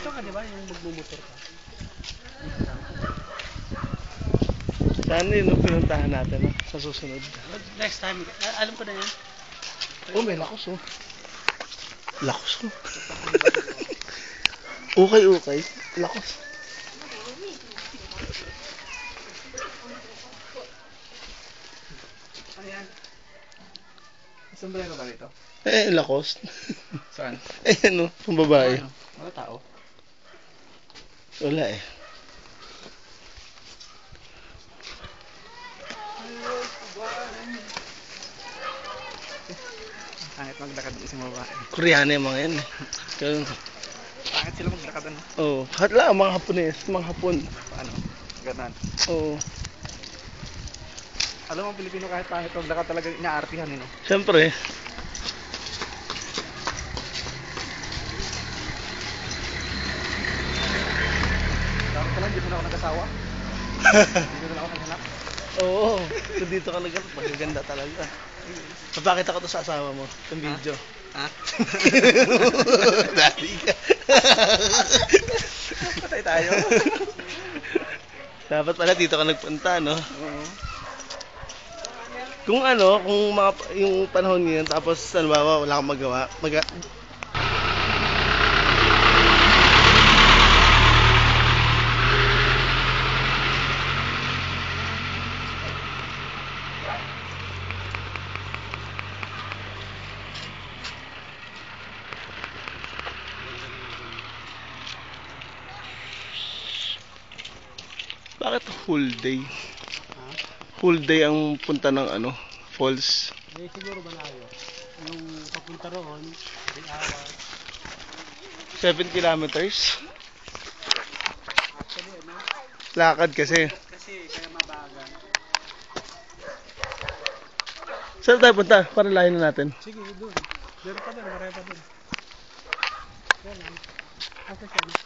Dito ka, di ba? Yung magmumotor ka. Saan yun yung pinuntahan natin no? sa susunod? But next time, ah, alam ko na yan. Oh, may lakos oh. Lakos oh. okay, okay. Lakos. Ano yan? Sombrero ba nito? Eh, lakos. Saan? eh, ano, pang babae. Ano? Wala tao. Wala eh. Pangit maglakad ng isang babae. Koreano yung mga yan eh. Ganun. Pangit sila maglakad ano? Oo. Oh, hatla, mga Hapones, mga Hapon. Paano? Ganon. Oo. Alam mo, Pilipino kahit pangit maglakad talaga inaartihan eh, no? Siyempre. Dapat hindi mo na ako naghanap. Oo. Kung dito ka naghanap, magaganda talaga. Papakita ko to sa asawa mo. Itong video. Ha? Dali ka. Patay tayo. Dapat pala dito ka nagpunta, no? Oo. Kung ano, kung mga, yung panahon ngayon, tapos, ano ba, wala kang magawa, mag Bakit whole day? Whole day ang punta ng ano, falls. Eh, siguro malayo. Yung papunta roon, 3 hours. 7 kilometers. Actually, ano? Lakad kasi. Kasi kaya mabagal. Saan tayo punta? Para layo na natin. Sige, doon. Meron pa doon, marami pa doon. Yan lang. Okay, sige.